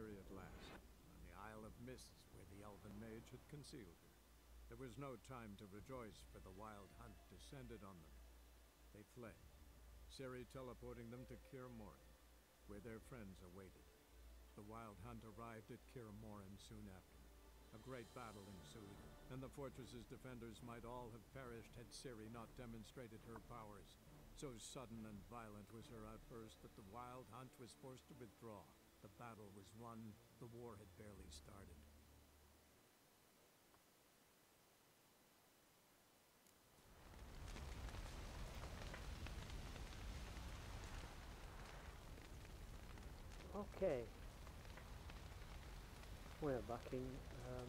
Ciri at last, on the Isle of Mists where the Elven Mage had concealed her. There was no time to rejoice, for the Wild Hunt descended on them. They fled, Ciri teleporting them to Kaer Morhen, where their friends awaited. The Wild Hunt arrived at Kaer Morhen soon after. A great battle ensued, and the fortress's defenders might all have perished had Ciri not demonstrated her powers. So sudden and violent was her outburst that the Wild Hunt was forced to withdraw. The battle was won, the war had barely started. Okay. We're back in um,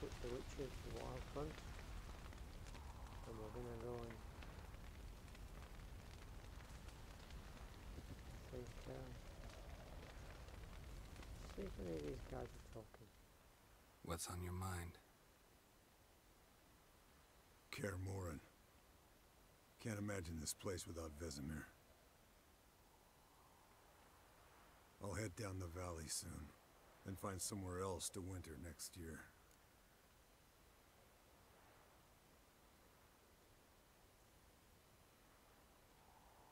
with the Witches, the Wild Hunt. And we're gonna go and think, um, see if any of these guys are talking. What's on your mind? Kaer Morhen. Can't imagine this place without Vesemir. I'll head down the valley soon, and find somewhere else to winter next year.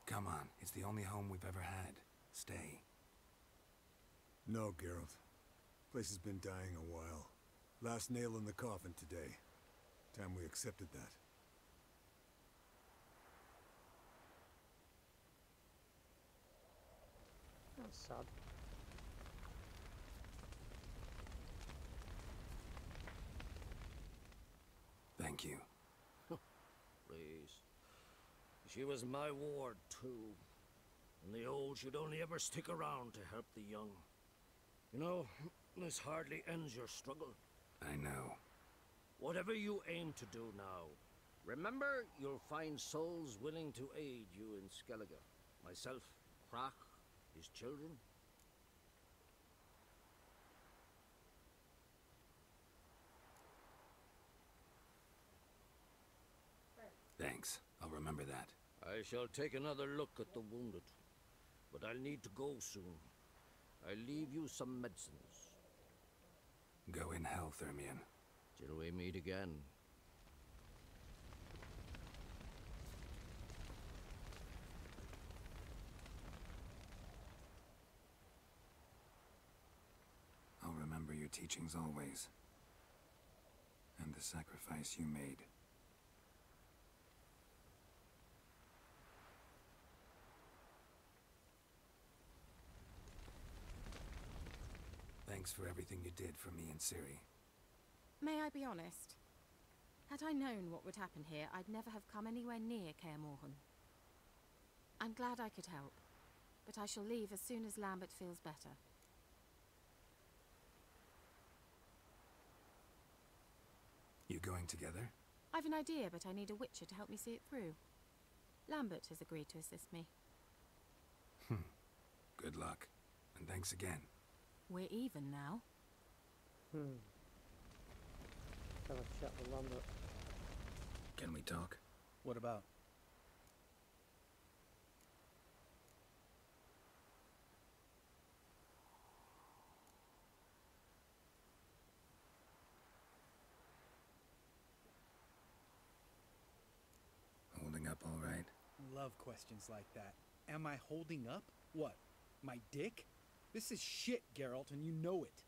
Come on, it's the only home we've ever had. Stay. No, Geralt. Place has been dying a while. Last nail in the coffin today. Time we accepted that. That's sad. Thank you. Please. She was my ward, too. And the old should only ever stick around to help the young. You know, this hardly ends your struggle. I know. Whatever you aim to do now, remember you'll find souls willing to aid you in Skellige. Myself, Crach, his children. Thanks. I'll remember that. I shall take another look at the wounded. But I'll need to go soon. I'll leave you some medicines. Go in hell, Thermion. Till we meet again. I'll remember your teachings always. And the sacrifice you made. Thanks for everything you did for me and Ciri. May I be honest? Had I known what would happen here, I'd never have come anywhere near Kaer Morhen. I'm glad I could help, but I shall leave as soon as Lambert feels better. You going together? I've an idea, but I need a Witcher to help me see it through. Lambert has agreed to assist me. Hmm. Good luck. And thanks again. We're even now. Hmm. Have a chat with Lambert. Can we talk? What about? Holding up all right? Love questions like that. Am I holding up? What? My dick? This is shit, Geralt, and you know it.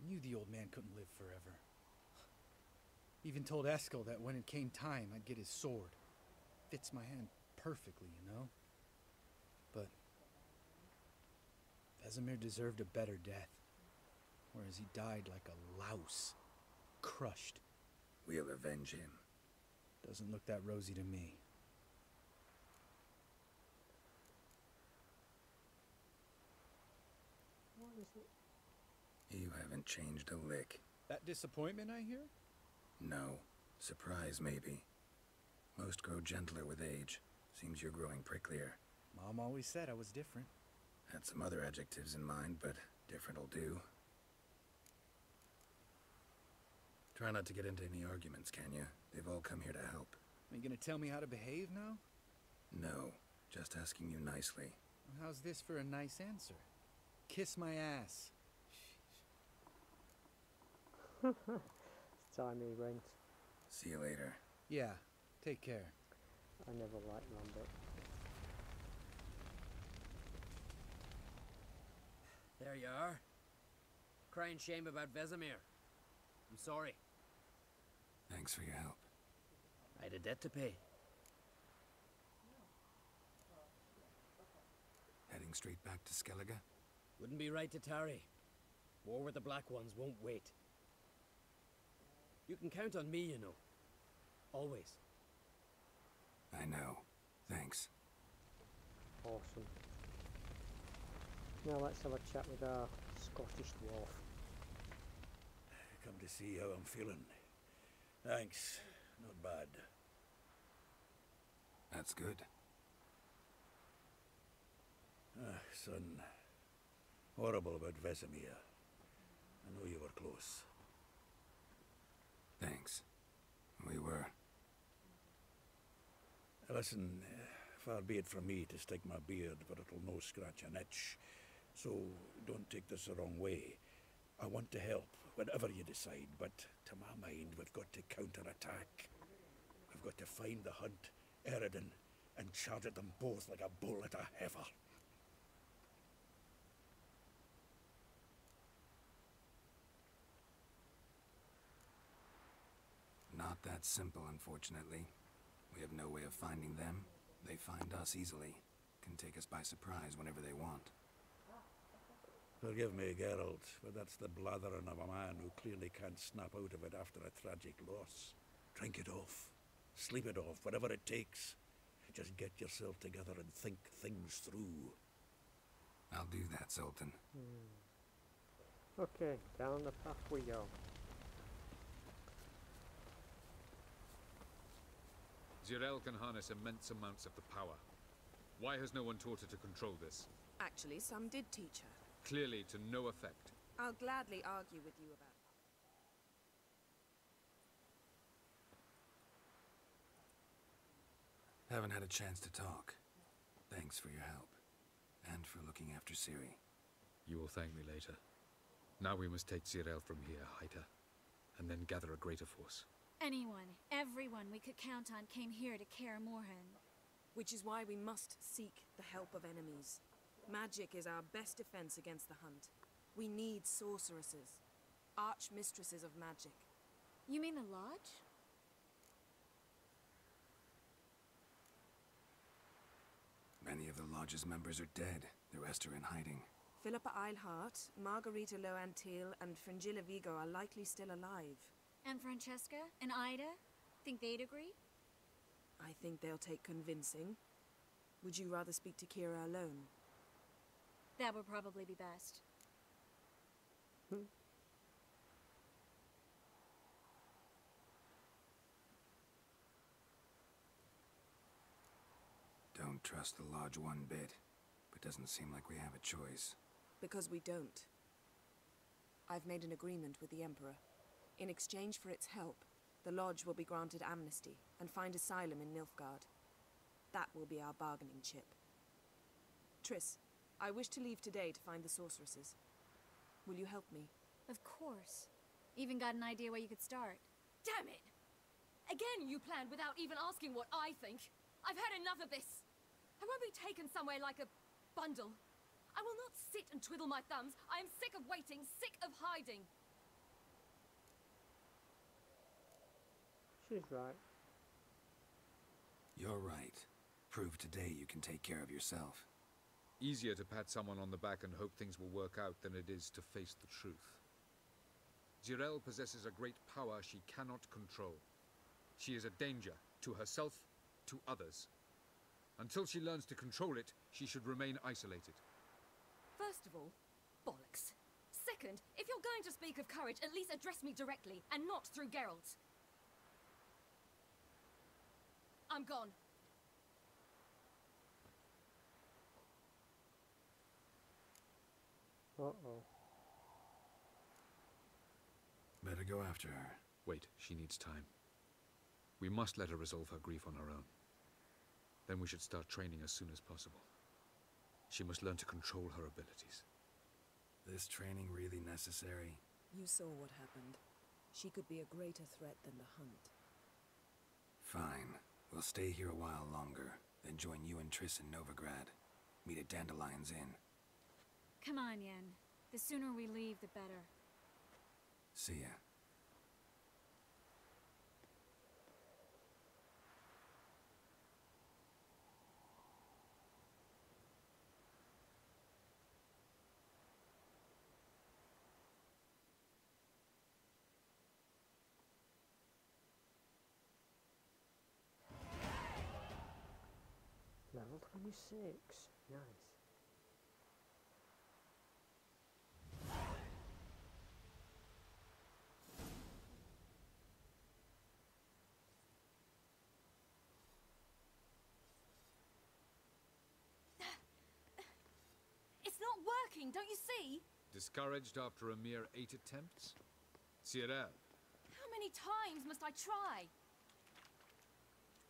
I Knew the old man couldn't live forever. Even told Eskel that when it came time, I'd get his sword. Fits my hand perfectly, you know? But Vesemir deserved a better death. Whereas he died like a louse. Crushed. We'll avenge him. Doesn't look that rosy to me. What is it? You haven't changed a lick. That disappointment I hear? No. Surprise, maybe. Most grow gentler with age. Seems you're growing pricklier. Mom always said I was different. Had some other adjectives in mind, but different'll do. Try not to get into any arguments, can you? They've all come here to help. Are you gonna tell me how to behave now? No, just asking you nicely. How's this for a nice answer? Kiss my ass. It's time he went. See you later. Yeah, take care. I never liked Lambert. There you are. Crying shame about Vesemir. I'm sorry. Thanks for your help. I had a debt to pay. Heading straight back to Skellige? Wouldn't be right to tarry. War with the Black Ones won't wait. You can count on me, you know. Always. I know. Thanks. Awesome. Now let's have a chat with our Scottish dwarf. Come to see how I'm feeling. Thanks. Not bad. That's good. Ah, son. Horrible about Vesemir. I know you were close. Thanks. We were. Listen, far be it from me to stick my beard, but it'll no scratch an itch. So don't take this the wrong way. I want to help, whatever you decide, but to my mind, we've got to counterattack. We've got to find the hunt, Eredin, and charge at them both like a bull at a heifer. Not that simple, unfortunately. We have no way of finding them. They find us easily. Can take us by surprise whenever they want. Forgive me, Geralt, but that's the blathering of a man who clearly can't snap out of it after a tragic loss. Drink it off. Sleep it off, whatever it takes. Just get yourself together and think things through. I'll do that, Zoltan. Hmm. Okay, down the path we go. Zireael can harness immense amounts of the power. Why has no one taught her to control this? Actually, some did teach her. Clearly to no effect. I'll gladly argue with you about that. Haven't had a chance to talk. Thanks for your help. And for looking after Ciri. You will thank me later. Now we must take Zireael from here, Haida, and then gather a greater force. Anyone, everyone we could count on came here to Kaer Morhen. Which is why we must seek the help of enemies. Magic is our best defense against the hunt. We need sorceresses, archmistresses of magic. You mean the Lodge? Many of the Lodge's members are dead. The rest are in hiding. Philippa Eilhart, Margarita Laux-Antille, and Fringilla Vigo are likely still alive. And Francesca? And Ida? Think they'd agree? I think they'll take convincing. Would you rather speak to Kira alone? That would probably be best. Hmm. Don't trust the Lodge one bit. But doesn't seem like we have a choice. Because we don't. I've made an agreement with the Emperor. In exchange for its help, the Lodge will be granted amnesty and find asylum in Nilfgaard. That will be our bargaining chip. Triss, I wish to leave today to find the sorceresses. Will you help me? Of course. Even got an idea where you could start. Damn it! Again, you planned without even asking what I think. I've had enough of this. I won't be taken somewhere like a bundle. I will not sit and twiddle my thumbs. I am sick of waiting, sick of hiding. She's right. You're right. Prove today you can take care of yourself. Easier to pat someone on the back and hope things will work out than it is to face the truth. Zireael possesses a great power she cannot control. She is a danger to herself, to others. Until she learns to control it, she should remain isolated. First of all, bollocks. Second, if you're going to speak of courage, at least address me directly and not through Geralt. I'm gone. Uh-oh. Better go after her. Wait, she needs time. We must let her resolve her grief on her own. Then we should start training as soon as possible. She must learn to control her abilities. This training really necessary? You saw what happened. She could be a greater threat than the hunt. Fine. We'll stay here a while longer, then join you and Triss in Novigrad. Meet at Dandelion's Inn. Come on, Yen. The sooner we leave, the better. See ya. 26. Nice. It's not working, don't you see? Discouraged after a mere eight attempts? Zireael, How many times must I try?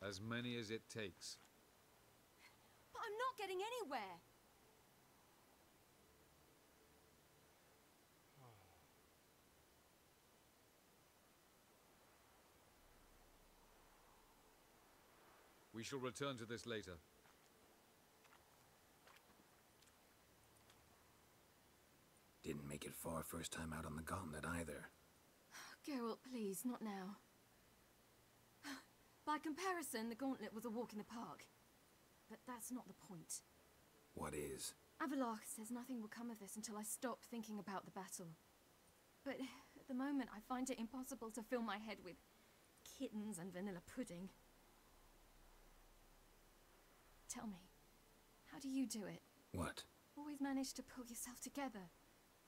as many as it takes. But I'm not getting anywhere. We shall return to this later. Didn't make it far first time out on the gauntlet either. Geralt, please, not now. By comparison, the gauntlet was a walk in the park. But that's not the point. What is? Avallac'h says nothing will come of this until I stop thinking about the battle. But at the moment, I find it impossible to fill my head with kittens and vanilla pudding. Tell me, how do you do it? What? Always manage to pull yourself together.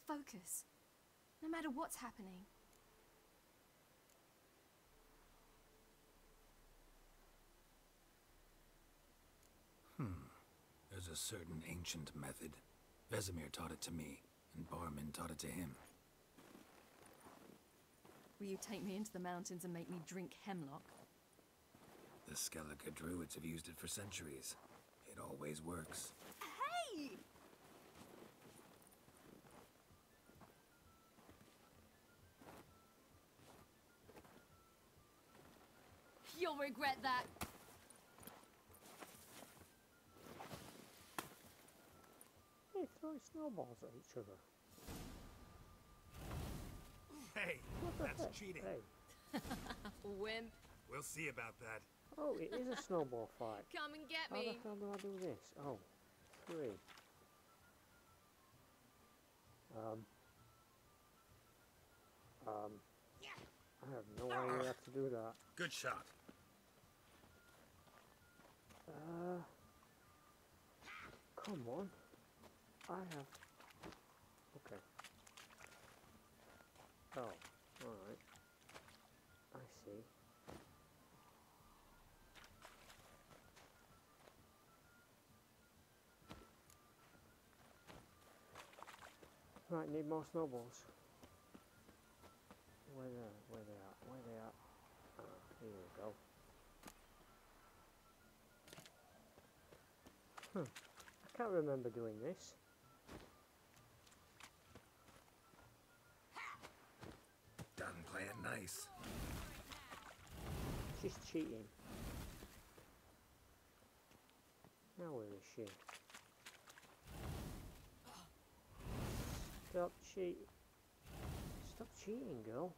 Focus. No matter what's happening. A certain ancient method. Vesemir taught it to me, and Barman taught it to him. Will you take me into the mountains and make me drink hemlock? The Skellige druids have used it for centuries. It always works. Hey! You'll regret that. They throw snowballs at each other. Hey, that's heck? cheating. Hey. Wimp. We'll see about that. Oh, it is a snowball fight. Come and get How me. the hell do I do this? Oh, three. Um. Um. I have no idea how to do that. Good shot. Uh. Come on. I have. Okay. Oh, alright. I see. Right, need more snowballs. Where they where they at? Where they at? Ah, here we go. Hmm. I can't remember doing this. Nice. She's cheating. Now where is she? Stop cheating. Stop cheating, girl.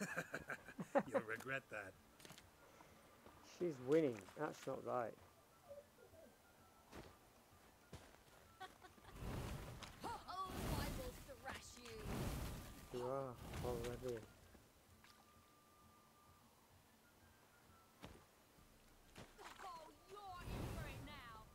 You'll regret that. She's winning. That's not right. Oh, I will thrash are already. Oh, you're in for it now.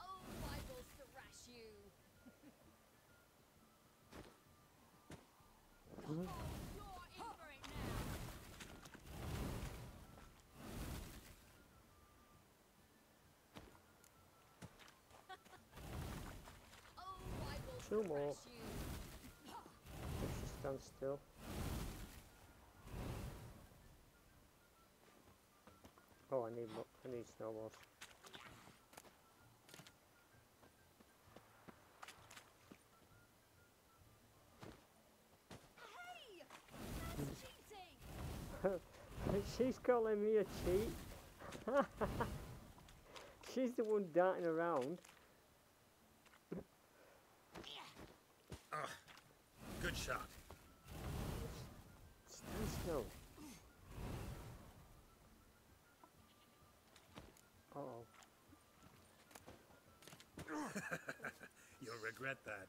Oh, I will thrash you. Mhm. You're in for it Two more. If she stands still. Oh, I need I need snowballs. She's calling me a cheat. She's the one darting around. Ah, good shot. Stand still. Uh oh. You'll regret that.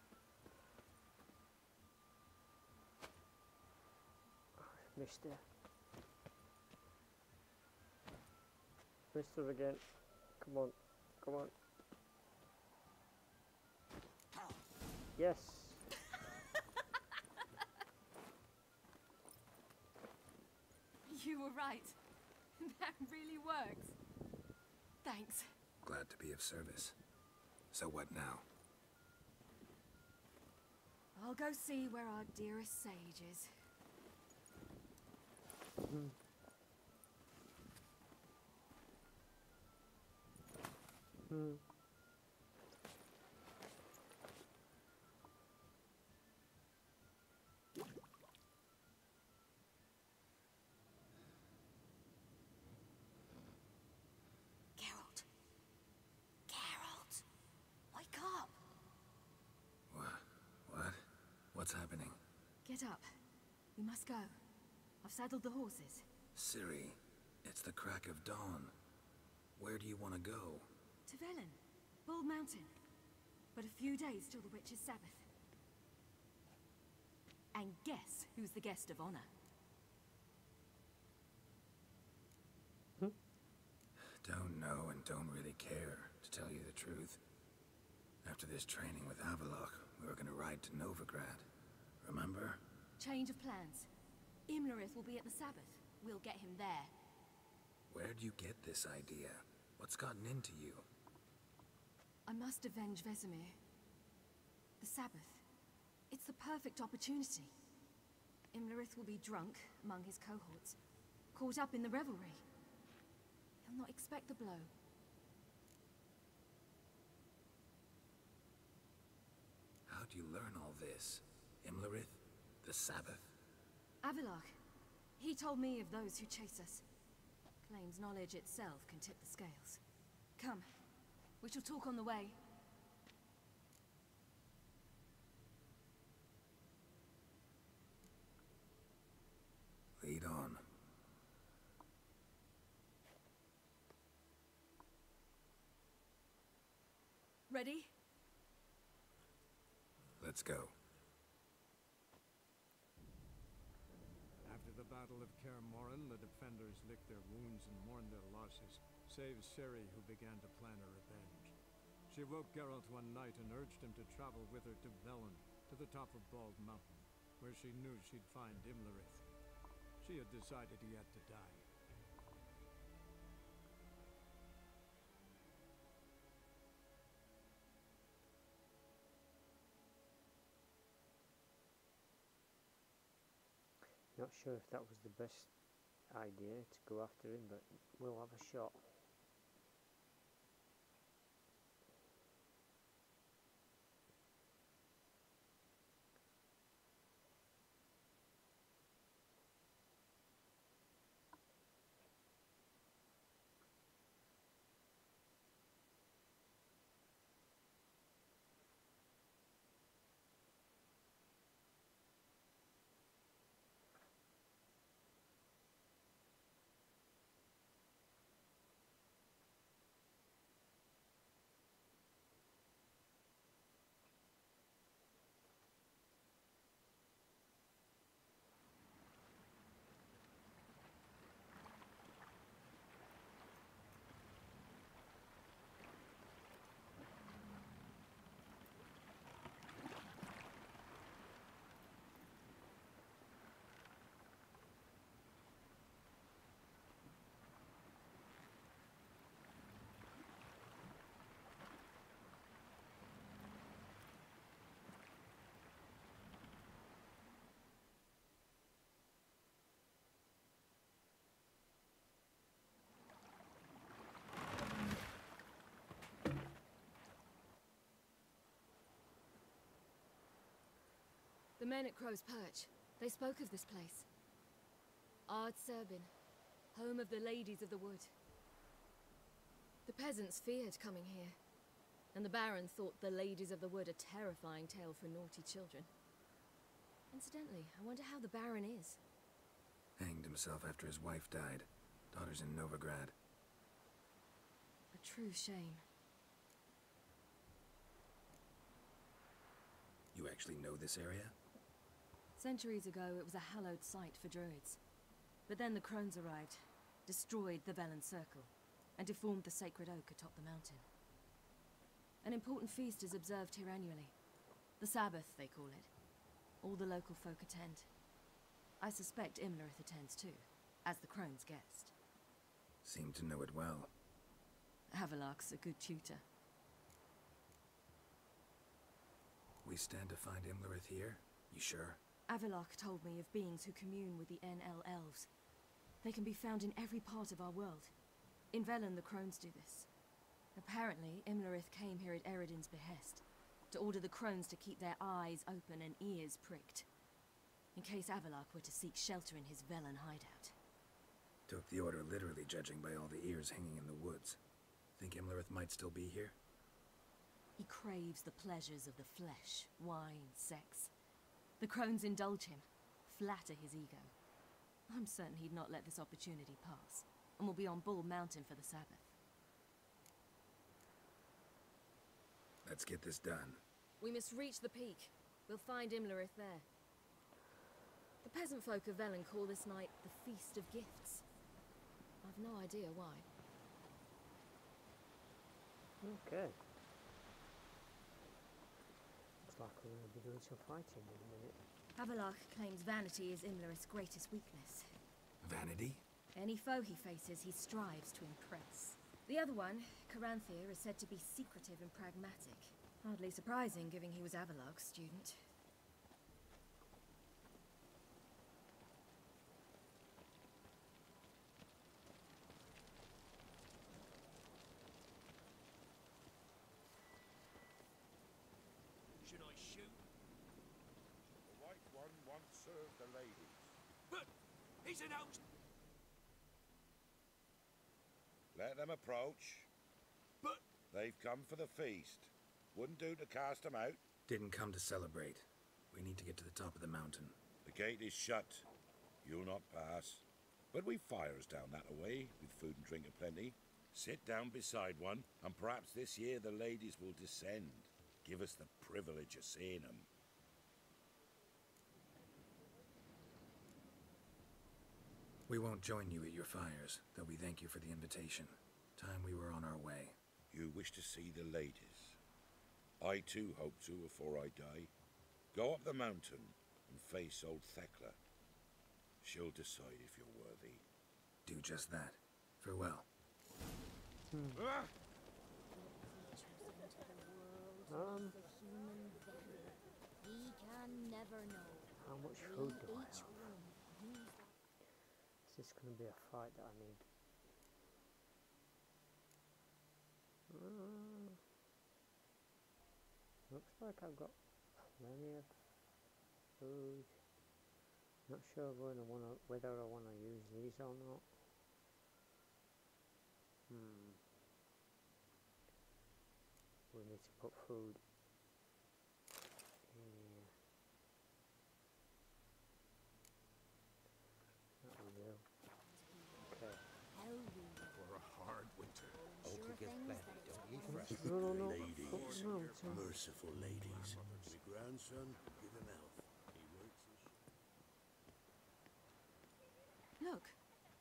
Missed her. Missed her again. Come on. Come on. Yes. You were right. That really works. Thanks. Glad to be of service. So what now? I'll go see where our dearest sage is. Hmm. Geralt. Geralt. Wake up. What? What? What's happening? Get up. We must go. I've saddled the horses. Ciri, it's the crack of dawn. Where do you want to go? To Velen. Bald Mountain. But a few days till the Witch's Sabbath. And guess who's the guest of honor? Hmm? Don't know and don't really care, to tell you the truth. After this training with Avallac'h, we were gonna ride to Novigrad. Remember? Change of plans. Imlerith will be at the Sabbath. We'll get him there. Where'd you get this idea? What's gotten into you? I must avenge Vesemir. The Sabbath. It's the perfect opportunity. Imlerith will be drunk among his cohorts, caught up in the revelry. He'll not expect the blow. How'd you learn all this? Imlerith? The Sabbath? Avallac'h. He told me of those who chase us. Claims knowledge itself can tip the scales. Come. We shall talk on the way. Lead on. Ready? Let's go. After the Battle of Kaer Morhen, the defenders licked their wounds and mourned their losses, save Ciri, who began to plan a revenge. She woke Geralt one night and urged him to travel with her to Velen, to the top of Bald Mountain, where she knew she'd find Imlerith. She had decided he had to die. Not sure if that was the best idea to go after him, but we'll have a shot. The men at Crow's Perch, they spoke of this place. Ard Serbin, home of the Ladies of the Wood. The peasants feared coming here, and the Baron thought the Ladies of the Wood a terrifying tale for naughty children. Incidentally, I wonder how the Baron is. Hanged himself after his wife died. Daughter's in Novigrad. A true shame. You actually know this area? Centuries ago, it was a hallowed site for druids. But then the crones arrived, destroyed the Velen Circle, and deformed the sacred oak atop the mountain. An important feast is observed here annually. The Sabbath, they call it. All the local folk attend. I suspect Imlerith attends too, as the crone's guest. Seem to know it well. Avallac'h's a good tutor. We stand to find Imlerith here? You sure? Avallac'h told me of beings who commune with the Aen Elle elves. They can be found in every part of our world. In Velen, the crones do this. Apparently, Imlerith came here at Eredin's behest, to order the crones to keep their eyes open and ears pricked, in case Avallac'h were to seek shelter in his Velen hideout. Took the order literally judging by all the ears hanging in the woods. Think Imlerith might still be here? He craves the pleasures of the flesh, wine, sex. The crones indulge him, flatter his ego. I'm certain he'd not let this opportunity pass, and will be on Bald Mountain for the Sabbath. Let's get this done. We must reach the peak. We'll find Imlerith there. The peasant folk of Velen call this night the Feast of Gifts. I've no idea why. Okay. Looks like we're going to be doing some fighting in a minute. Avallac'h claims vanity is Imlerith's greatest weakness. Vanity? Any foe he faces, he strives to impress. The other one, Caranthir, is said to be secretive and pragmatic. Hardly surprising, given he was Avallac'h's student. Should I shoot? The white one once served the ladies. But he's an out. Let them approach. But They've come for the feast. Wouldn't do to cast them out. Didn't come to celebrate. We need to get to the top of the mountain. The gate is shut. You'll not pass. But we've fires down that away, with food and drink aplenty. Sit down beside one, and perhaps this year the ladies will descend. Give us the privilege of seeing them. We won't join you at your fires, though we thank you for the invitation. Time we were on our way. You wish to see the ladies. I too hope to before I die. Go up the mountain and face old Thekla. She'll decide if you're worthy. Do just that. Farewell. Ah! Um, We can never know. how much food do I have? This going to be a fight that I need? Uh, looks like I've got plenty of food. Not sure wanna, whether I want to use these or not. Hmm. We need to put food here. That will do. Okay. Hell we For a hard winter. sure things that it's always No, no, no. Ladies. Put them uh, Merciful ladies. My grandson, give him health. He works his Look,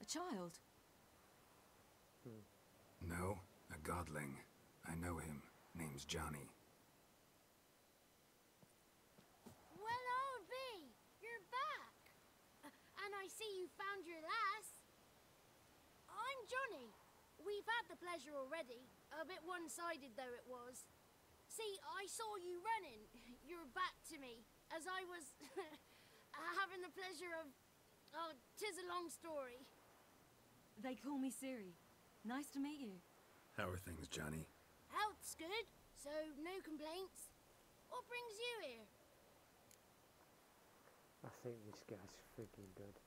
a child. No, a godling. I know him. Name's Johnny. Well, old B, you're back. Uh, and I see you found your lass. I'm Johnny. We've had the pleasure already, a bit one sided though it was. See, I saw you running, your back to me, as I was having the pleasure of. Oh, tis a long story. They call me Ciri. Nice to meet you. How are things, Johnny? Health's good, so no complaints. What brings you here? I think this guy's freaking good.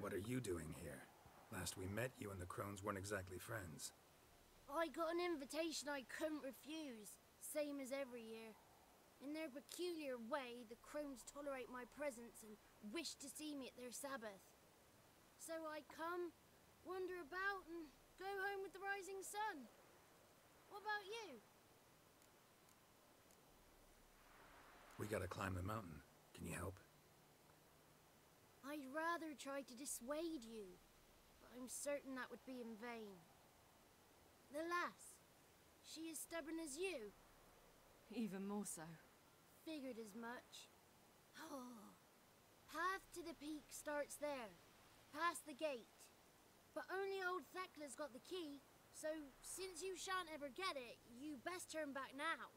What are you doing here? Last we met, you and the crones weren't exactly friends. I got an invitation I couldn't refuse, same as every year. In their peculiar way, the crones tolerate my presence and wish to see me at their Sabbath. So I come, wander about, and go home with the rising sun. What about you? We gotta climb the mountain. Can you help? I'd rather try to dissuade you, but I'm certain that would be in vain. The lass, she as stubborn as you. Even more so. Figured as much. Oh. Path to the peak starts there, past the gate. But only old Thekla's got the key, so since you shan't ever get it, you best turn back now.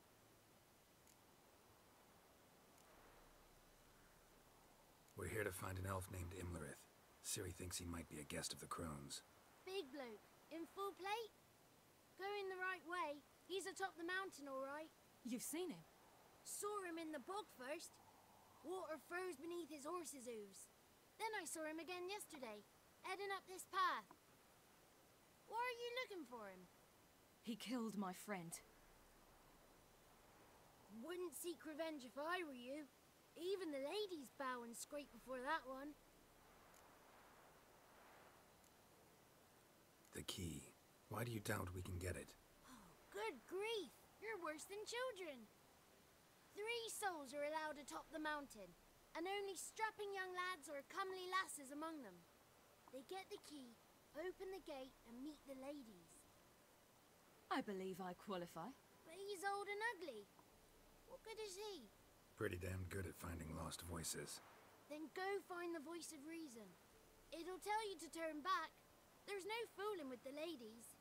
We're here to find an elf named Imlerith. Ciri thinks he might be a guest of the crones. Big bloke, in full plate? Going the right way. He's atop the mountain, all right. You've seen him? Saw him in the bog first. Water froze beneath his horse's hooves. Then I saw him again yesterday, heading up this path. Why are you looking for him? He killed my friend. Wouldn't seek revenge if I were you. Even the ladies bow and scrape before that one. The key. Why do you doubt we can get it? Oh, good grief! You're worse than children. Three souls are allowed atop the mountain, and only strapping young lads or comely lasses among them. They get the key, open the gate, and meet the ladies. I believe I qualify. But he's old and ugly. What good is he? Pretty damn good at finding lost voices. Then go find the voice of reason. It'll tell you to turn back. There's no fooling with the ladies.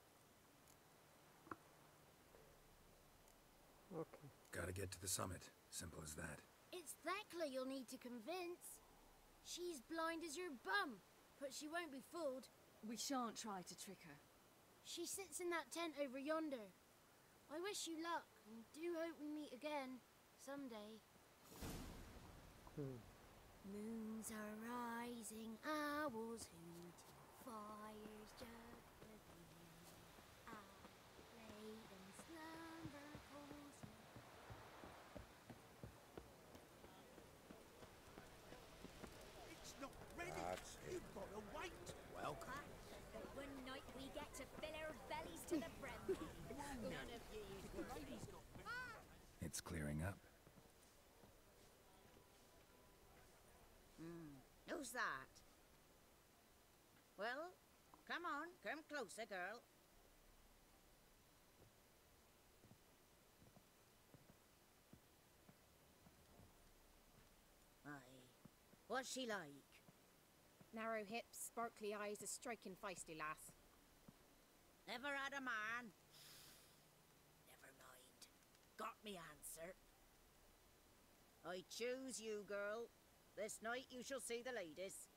Okay. Gotta get to the summit. Simple as that. It's Thekla you'll need to convince. She's blind as your bum, but she won't be fooled. We shan't try to trick her. She sits in that tent over yonder. I wish you luck, and do hope we meet again someday. Hmm. Moons are rising, owls hooting, fires juggling. Late and slumber cozy. It's not ready. That's it. You've got to wait. Welcome. The one night we get to fill our bellies to the brim. None of you. It's clearing up. Hmm. Who's that? Well, come on, come closer, girl. Aye. What's she like? Narrow hips, sparkly eyes, a striking feisty lass. Never had a man. Never mind. Got me answer. I choose you, girl. This night you shall see the ladies.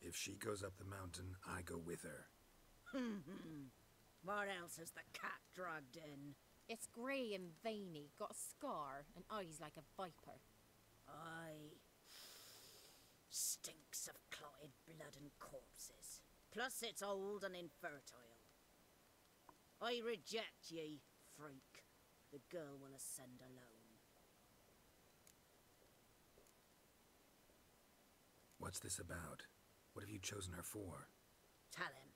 If she goes up the mountain, I go with her. what else has the cat dragged in? It's grey and veiny, got a scar, and eyes like a viper. Aye. Stinks of clotted blood and corpses. Plus it's old and infertile. I reject ye, freak. The girl will ascend alone. What's this about? What have you chosen her for? Tell him.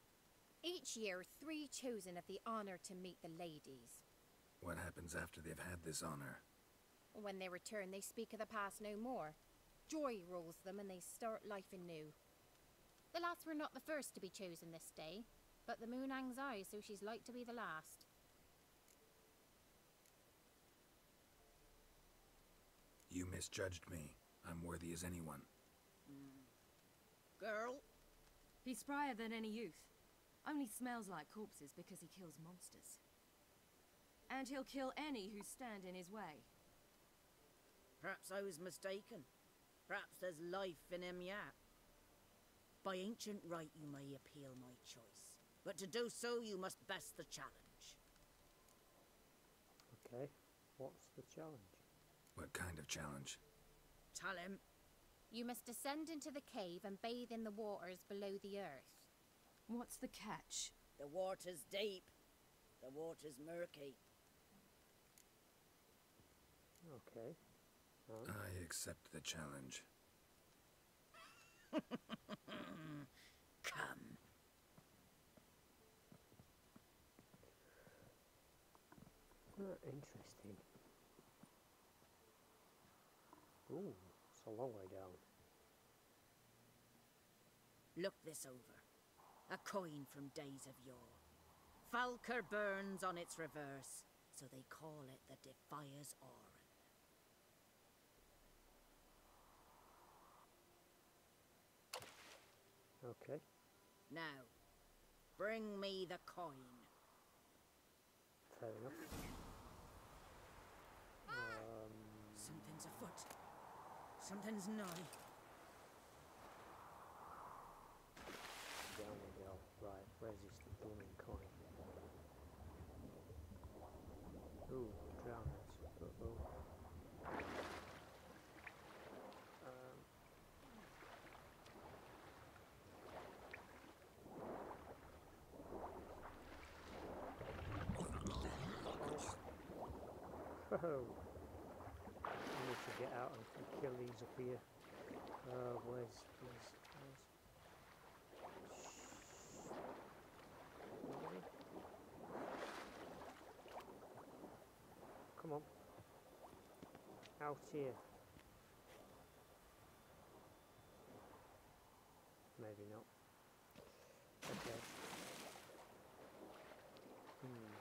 Each year, three chosen have the honour to meet the ladies. What happens after they've had this honor? When they return, they speak of the past no more. Joy rules them and they start life anew. The lass were not the first to be chosen this day, but the moon hangs high, so she's like to be the last. You misjudged me. I'm worthy as anyone. Girl? He's sprier than any youth. Only smells like corpses because he kills monsters. And he'll kill any who stand in his way. Perhaps I was mistaken. Perhaps there's life in him yet. By ancient right you may appeal my choice. But to do so you must best the challenge. Okay. What's the challenge? What kind of challenge? Tell him. You must descend into the cave and bathe in the waters below the earth. What's the catch? The water's deep. The water's murky. Okay. Right. I accept the challenge. Come. Ah, interesting. Ooh, it's a long way down. Look this over. A coin from days of yore. Falka burns on its reverse, so they call it the Defier's Oran. Okay. Now, bring me the coin. Fair enough. Something's afoot. Something's nigh. down we go. Right, where's this blooming coin? Ooh, drowners. Uh-oh. Um, Oh. I need to get out and kill these up here. Uh, where's, where's, where's... Really? Come on. Out here. Maybe not. Okay. Hmm.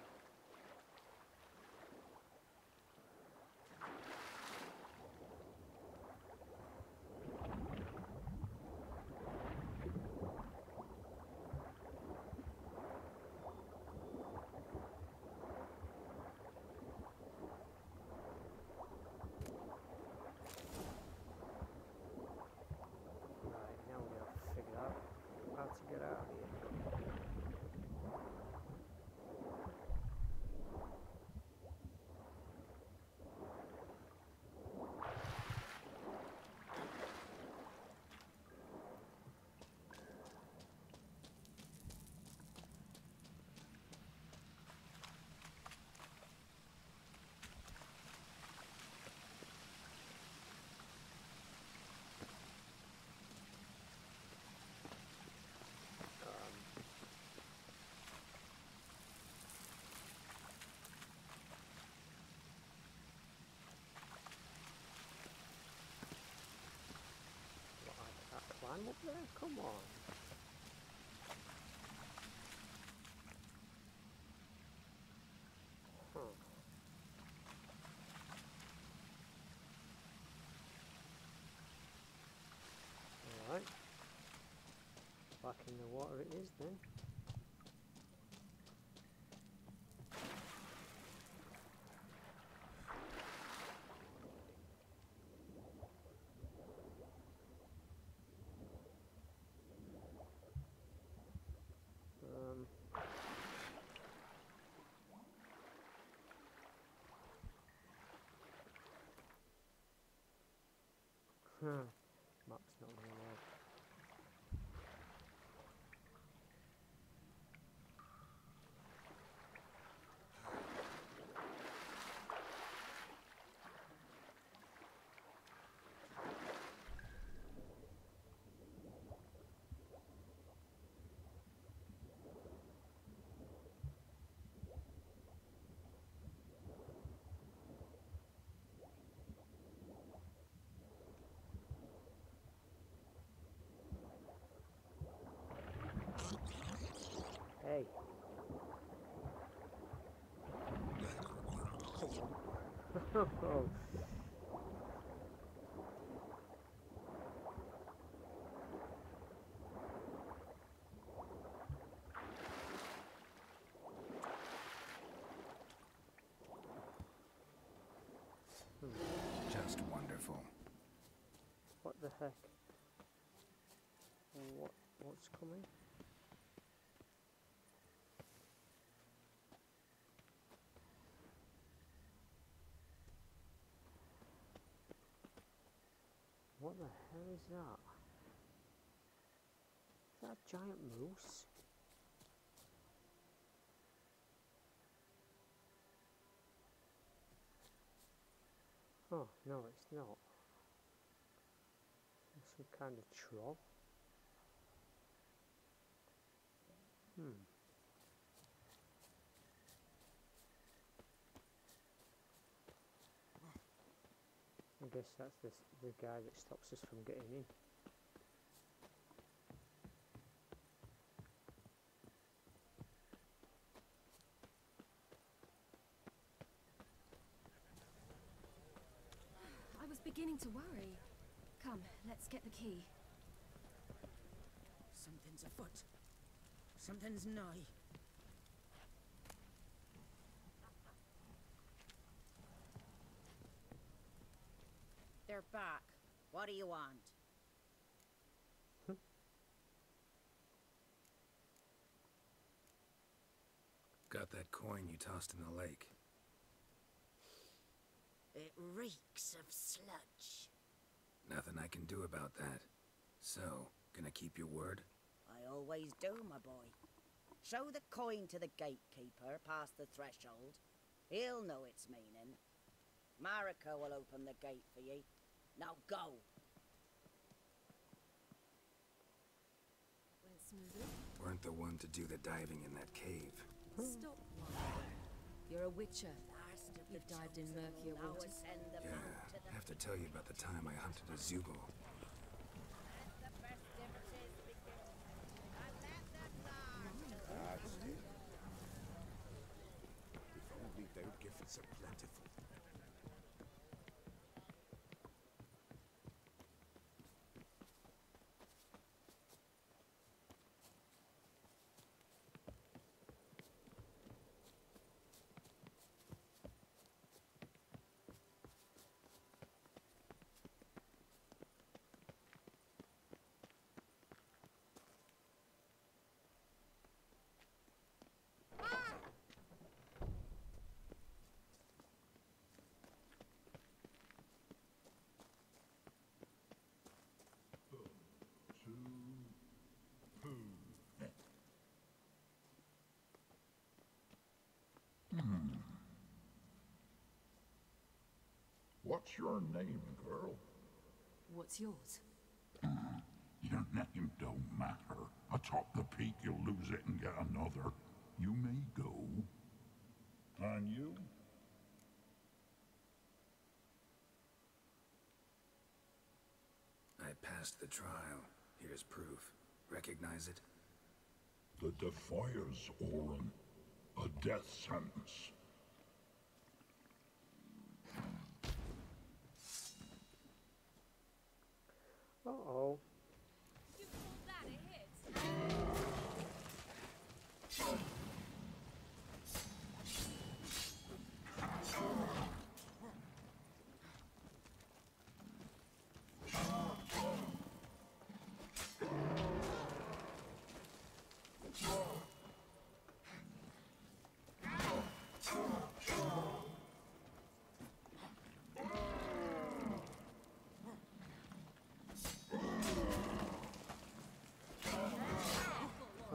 Right, now we gotta figure out how to get out of here. Um, what, I climb up there? Come on. Huh. Alright. Back in the water it is then. Um, huh. Map's not going to work. Hey. Just wonderful. What the heck? What what's coming? What the hell is that? Is that a giant moose? Oh, no, it's not. It's some kind of troll. Hmm. Guess that's the, the guy that stops us from getting in. I was beginning to worry. Come, let's get the key. Something's afoot. Something's nigh. They're back. What do you want? Got that coin you tossed in the lake. It reeks of sludge. Nothing I can do about that. So, gonna keep your word? I always do, my boy. Show the coin to the gatekeeper past the threshold. He'll know its meaning. Marika will open the gate for ye. Now go. Weren't the one to do the diving in that cave. Stop. You're a witcher. You've dived in murkier waters. Yeah, I have to tell you about the time I hunted a Zubul. That's ah, it. If only their gifts are plentiful. Hmm. What's your name, girl? What's yours? Your name don't matter. Atop the peak, you'll lose it and get another. You may go. And you? I passed the trial. Here's proof. Recognize it? The Defiers, Orin. A death sentence. Uh oh.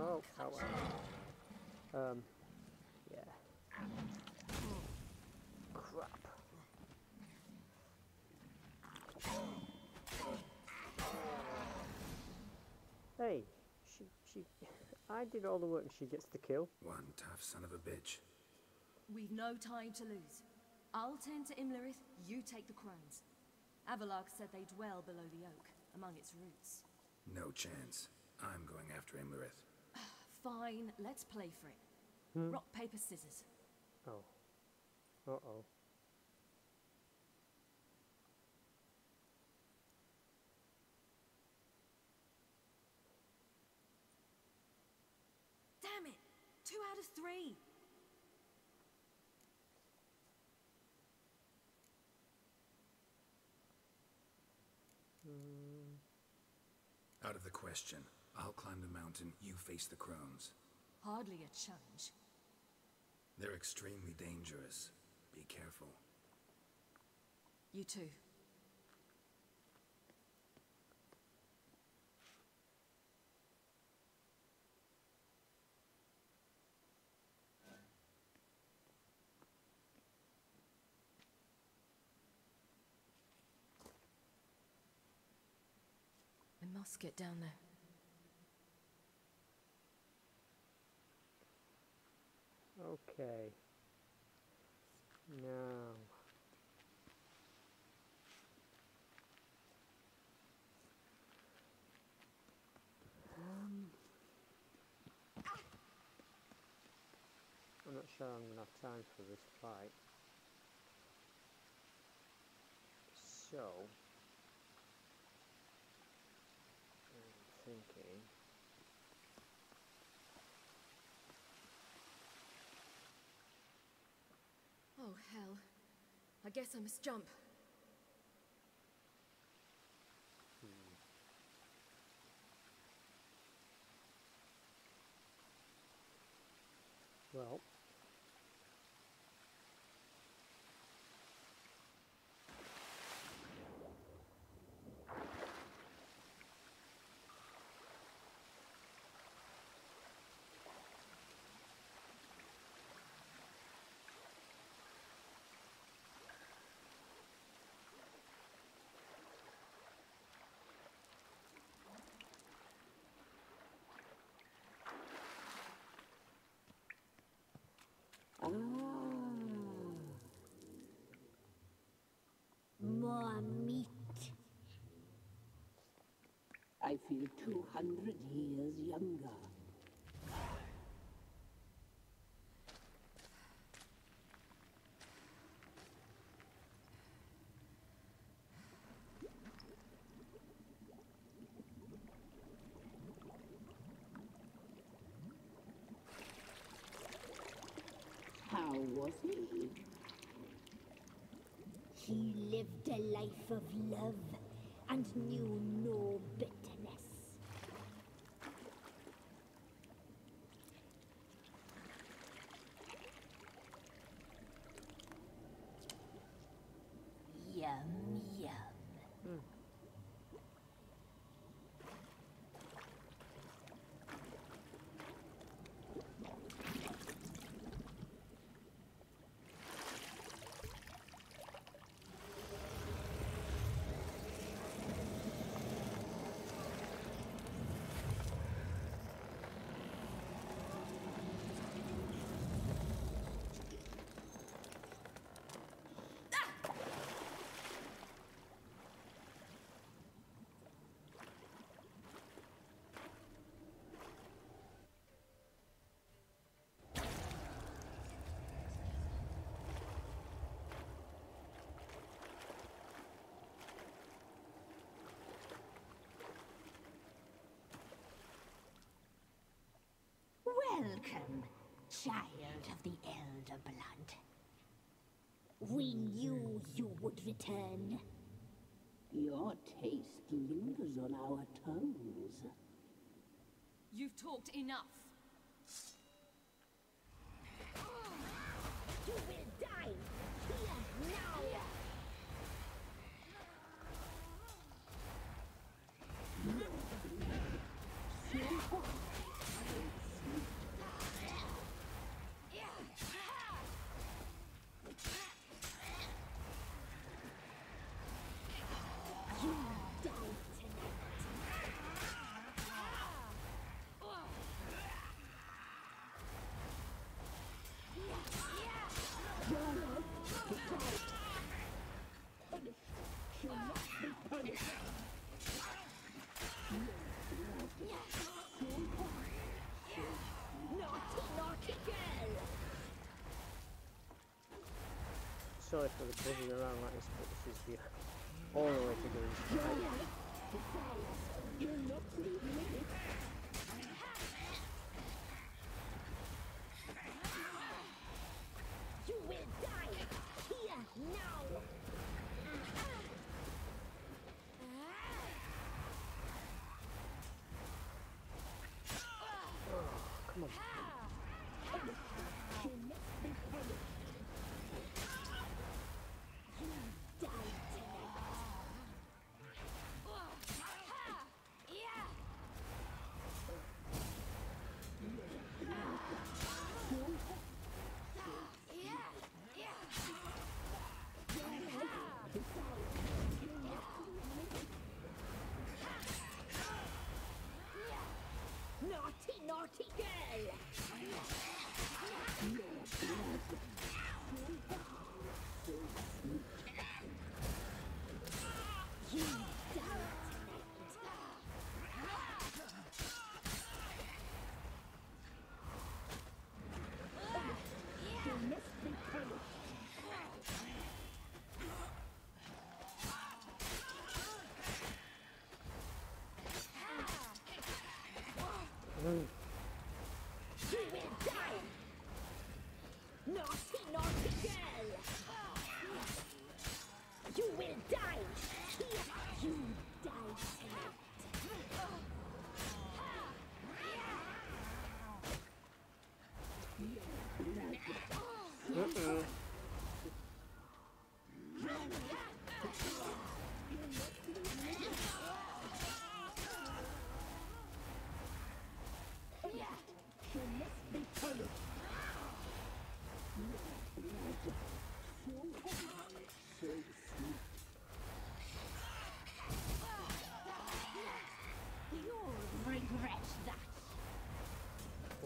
Oh, oh well. Um, yeah. Crap. Hey, she, she, I did all the work and she gets the kill. One tough son of a bitch. We've no time to lose. I'll tend to Imlerith, you take the crones. Avallac'h said they dwell below the oak, among its roots. No chance. I'm going after Imlerith. Fine, let's play for it. Hmm. Rock, paper, scissors. Oh. Uh oh. Damn it! Two out of three! Hmm. Out of the question. I'll climb the mountain, you face the crones. Hardly a challenge. They're extremely dangerous. Be careful. You too. Must get down there. Okay. Now. Um, I'm not sure I'm going to have time for this fight. So, I'm. Oh, hell. I guess I must jump. I feel 200 years younger. How was he? He lived a life of love and knew Welcome, child of the Elder Blood. We knew you would return. Your taste lingers on our tongues. You've talked enough. You will die here now. You sorry for the buzzing around like this, but this is the only way to do this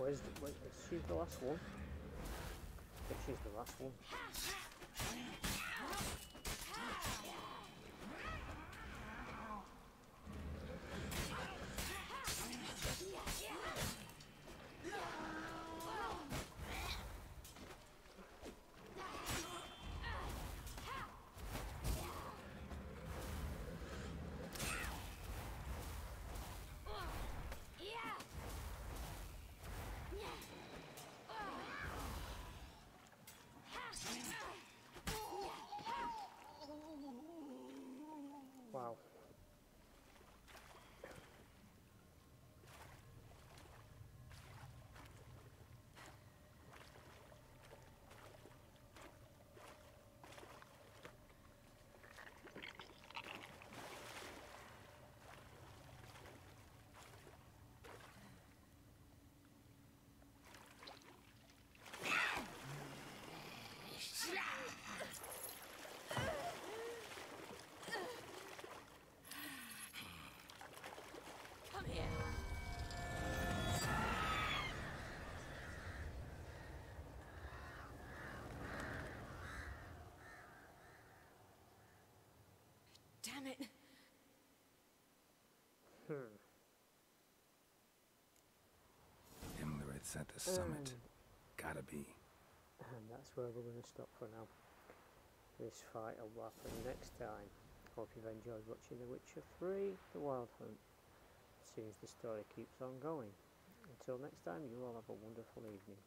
is, wait, is she the last one? I think she's the last one. Wow. Come here. Damn it. Hmm. Imlerith's at the summit. Um, Gotta be. And that's where we're going to stop for now. This fight will happen next time. Hope you've enjoyed watching The Witcher 3 The Wild Hunt. Soon as the story keeps on going. Until next time, you all have a wonderful evening.